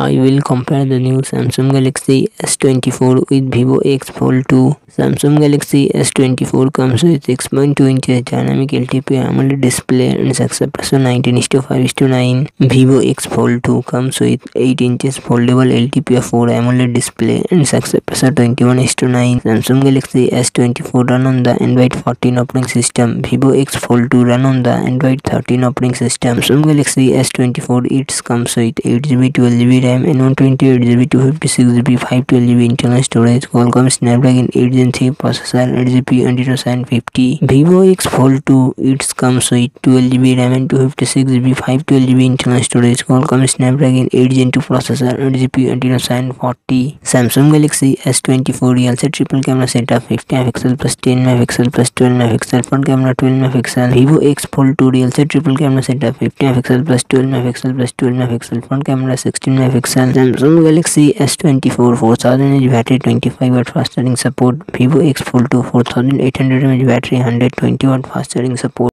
I will compare the new Samsung Galaxy S24 with Vivo X Fold 2. Samsung Galaxy S24 comes with 6.2 inches dynamic LTP AMOLED display and success ratio 19:5:9. Vivo X Fold 2 comes with 8 inches foldable LTPS4 AMOLED display and success ratio 21:9. Samsung Galaxy S24 run on the Android 14 operating system. Vivo X Fold 2 run on the Android 13 operating system. Samsung Galaxy S24 it comes with 8GB, 12GB RAM and 128GB, 256GB, 512GB internal storage. Qualcomm Snapdragon 8 Gen 3 processor 8GB Adreno 50. Vivo X Fold 2 it comes with 12GB RAM and 256GB 512GB internal storage. Qualcomm Snapdragon 8 Gen 2 processor 8GB Adreno 40. Samsung Galaxy S24 real set triple camera setup 50 MP plus 10 MP plus 12 MP front camera 12 MP. Vivo X Fold 2 real set triple camera setup 50 MP plus pixel Samsung Galaxy S twenty four four thousand battery twenty five watt fast charging support Vivo X four two four thousand eight hundred H battery hundred twenty watt fast charging support